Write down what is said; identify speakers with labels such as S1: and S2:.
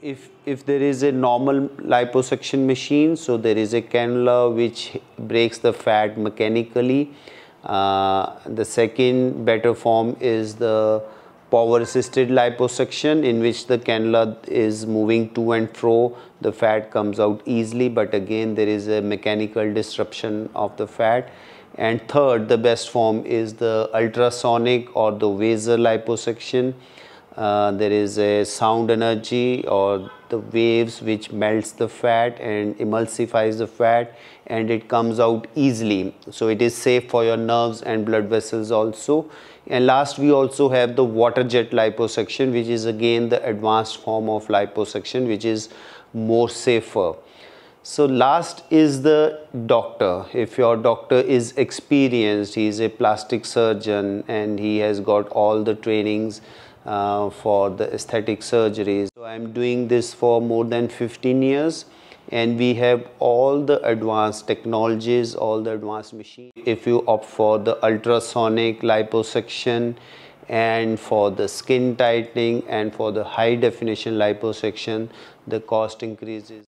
S1: If, if there is a normal liposuction machine, so there is a cannula which breaks the fat mechanically. Uh, the second better form is the power assisted liposuction in which the cannula is moving to and fro. The fat comes out easily but again there is a mechanical disruption of the fat. And third the best form is the ultrasonic or the laser liposuction uh, there is a sound energy or the waves which melts the fat and emulsifies the fat and it comes out easily. So it is safe for your nerves and blood vessels also. And last we also have the water jet liposuction which is again the advanced form of liposuction which is more safer so last is the doctor. If your doctor is experienced, he is a plastic surgeon and he has got all the trainings uh, for the aesthetic surgeries. So I'm doing this for more than 15 years and we have all the advanced technologies, all the advanced machines. If you opt for the ultrasonic liposuction and for the skin tightening and for the high definition liposuction, the cost increases.